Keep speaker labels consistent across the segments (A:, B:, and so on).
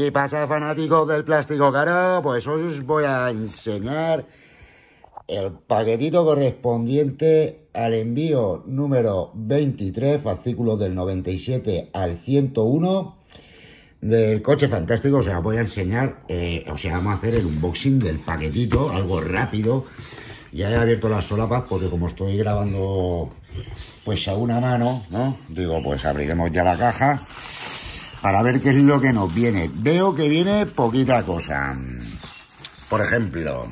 A: ¿Y qué pasa, fanáticos del plástico caro? Pues hoy os voy a enseñar el paquetito correspondiente al envío número 23, fascículo del 97 al 101 del coche fantástico. O sea, voy a enseñar, eh, o sea, vamos a hacer el unboxing del paquetito, algo rápido. Ya he abierto las solapas porque como estoy grabando pues a una mano, ¿no? Digo, pues abriremos ya la caja para ver qué es lo que nos viene. Veo que viene poquita cosa. Por ejemplo,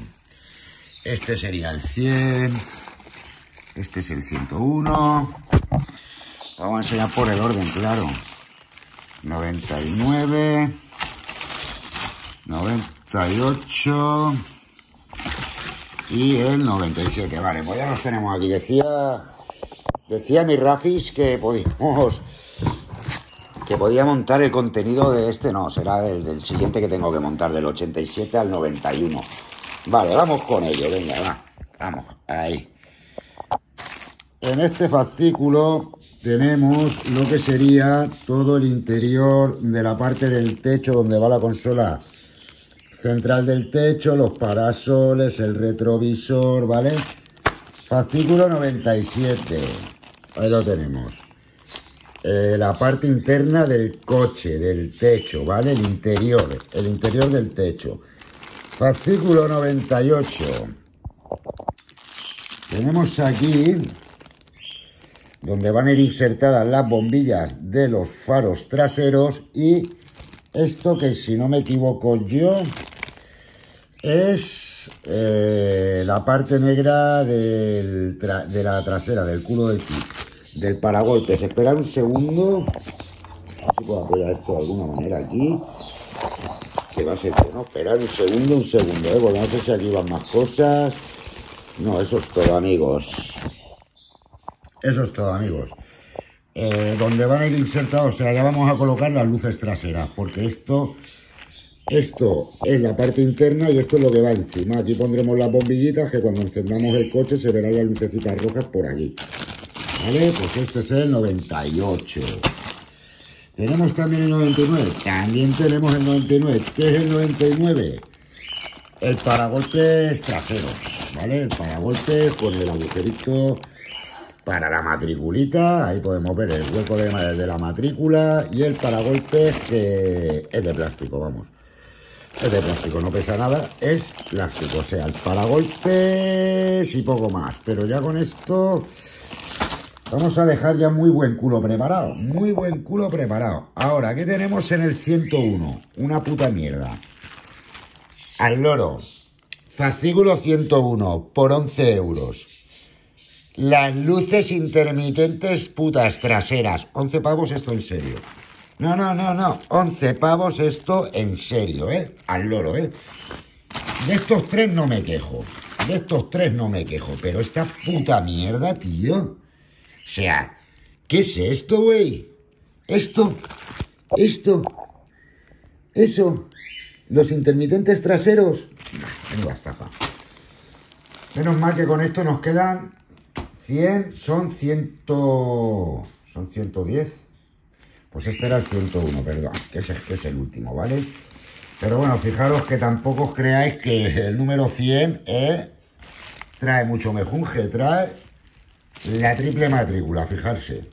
A: este sería el 100, este es el 101. Vamos a enseñar por el orden, claro. 99, 98 y el 97. Vale, pues ya los tenemos aquí. Decía, decía mi Rafis que podíamos que podía montar el contenido de este, no, será el del siguiente que tengo que montar, del 87 al 91. Vale, vamos con ello, venga, va, vamos, ahí. En este fascículo tenemos lo que sería todo el interior de la parte del techo donde va la consola central del techo, los parasoles, el retrovisor, ¿vale? Fascículo 97, ahí lo tenemos. Eh, la parte interna del coche, del techo, ¿vale? El interior, el interior del techo. Fascículo 98. Tenemos aquí donde van a ir insertadas las bombillas de los faros traseros y esto que si no me equivoco yo es eh, la parte negra de la trasera, del culo del kit del paragolpes. Esperar un segundo. si puedo apoyar esto de alguna manera aquí. Que va a ser bueno. Esperar un segundo, un segundo, ¿eh? Porque no sé si aquí van más cosas. No, eso es todo, amigos. Eso es todo, amigos. Eh, donde van a ir insertados, o sea, ya vamos a colocar las luces traseras, porque esto, esto es la parte interna y esto es lo que va encima. Aquí pondremos las bombillitas que cuando encendamos el coche se verán las lucecitas rojas por aquí. ¿Vale? Pues este es el 98. Tenemos también el 99. También tenemos el 99. ¿Qué es el 99? El paragolpes trasero. ¿Vale? El paragolpes con el agujerito para la matriculita. Ahí podemos ver el hueco de, de la matrícula. Y el paragolpes que es de plástico, vamos. Es de plástico, no pesa nada, es plástico. O sea, el paragolpes y poco más. Pero ya con esto Vamos a dejar ya muy buen culo preparado. Muy buen culo preparado. Ahora, ¿qué tenemos en el 101? Una puta mierda. Al loro. Fascículo 101 por 11 euros. Las luces intermitentes putas traseras. 11 pavos esto en serio. No, no, no, no. 11 pavos esto en serio, ¿eh? Al loro, ¿eh? De estos tres no me quejo. De estos tres no me quejo. Pero esta puta mierda, tío. O sea, ¿qué es esto, güey? Esto, esto, eso, los intermitentes traseros. Menos mal que con esto nos quedan 100, son 100, son 110. Pues este era el 101, perdón, que es, que es el último, ¿vale? Pero bueno, fijaros que tampoco os creáis que el número 100 eh, trae mucho mejunje, trae la triple matrícula, fijarse.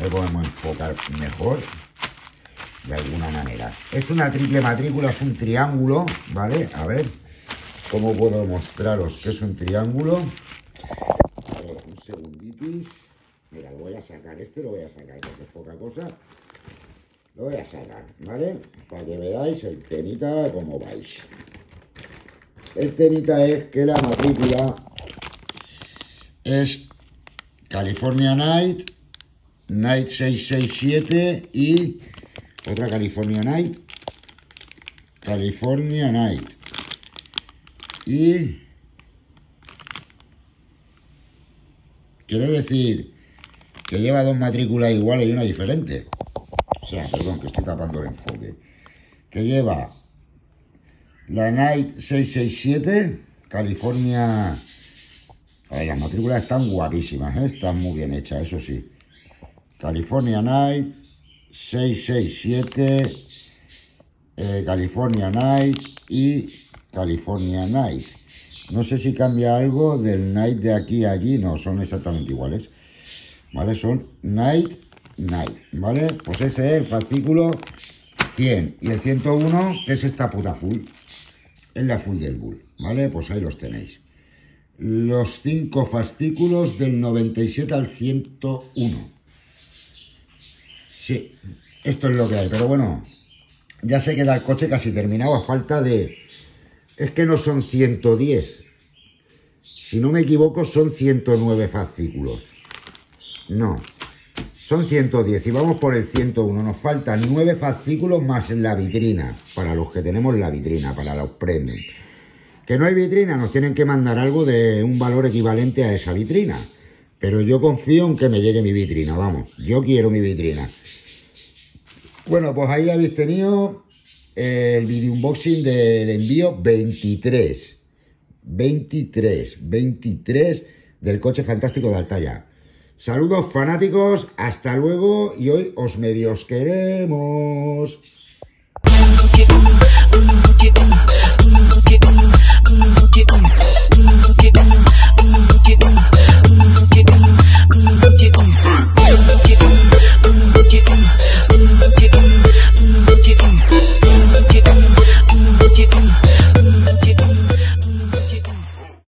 A: Le podemos enfocar mejor de alguna manera. Es una triple matrícula, es un triángulo, ¿vale? A ver, ¿cómo puedo mostraros que es un triángulo? Ver, un segunditis. Mira, lo voy a sacar, este lo voy a sacar porque es poca cosa. Lo voy a sacar, ¿vale? Para que veáis el tenita como vais. El tenita es que la matrícula es California Night, Night 667 y otra California Night, California Night. Y quiere decir que lleva dos matrículas iguales y una diferente. O sea, perdón, que estoy tapando el enfoque. Que lleva la Night 667, California las matrículas están guapísimas, ¿eh? están muy bien hechas, eso sí. California Night 667, eh, California Night y California Night. No sé si cambia algo del Night de aquí a allí, no, son exactamente iguales. ¿Vale? Son Night, Night, ¿vale? Pues ese es el fascículo 100 y el 101, que es esta puta full. Es la full del bull, ¿vale? Pues ahí los tenéis. Los cinco fascículos del 97 al 101. Sí, esto es lo que hay, pero bueno, ya se queda el coche casi terminado a falta de... Es que no son 110. Si no me equivoco, son 109 fascículos. No, son 110 y vamos por el 101. Nos faltan 9 fascículos más la vitrina, para los que tenemos la vitrina, para los premios. Que no hay vitrina, nos tienen que mandar algo de un valor equivalente a esa vitrina. Pero yo confío en que me llegue mi vitrina, vamos. Yo quiero mi vitrina. Bueno, pues ahí habéis tenido el video unboxing del envío 23. 23, 23 del coche fantástico de Altaya. Saludos fanáticos, hasta luego y hoy os medios queremos. Get on, get on, get on, get on.